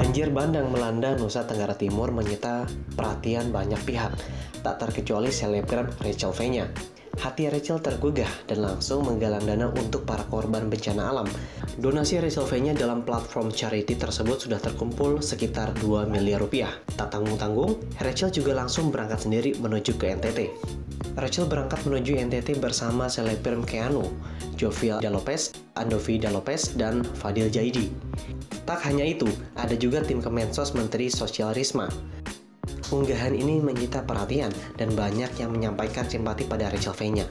Banjir bandang melanda Nusa Tenggara Timur menyita perhatian banyak pihak, tak terkecuali selebgram Rachel V-nya. Hati Rachel tergugah dan langsung menggalang dana untuk para korban bencana alam. Donasi Rachel V-nya dalam platform charity tersebut sudah terkumpul sekitar 2 miliar rupiah. Tak tanggung-tanggung, Rachel juga langsung berangkat sendiri menuju ke NTT. Rachel berangkat menuju NTT bersama selebgram Keanu, Jovia Dalopes, Andovi Dalopes, dan Fadil Jaidi. Tak hanya itu, ada juga tim Kemensos Menteri Sosial Risma. Unggahan ini menyita perhatian dan banyak yang menyampaikan simpati pada Rachel V-nya.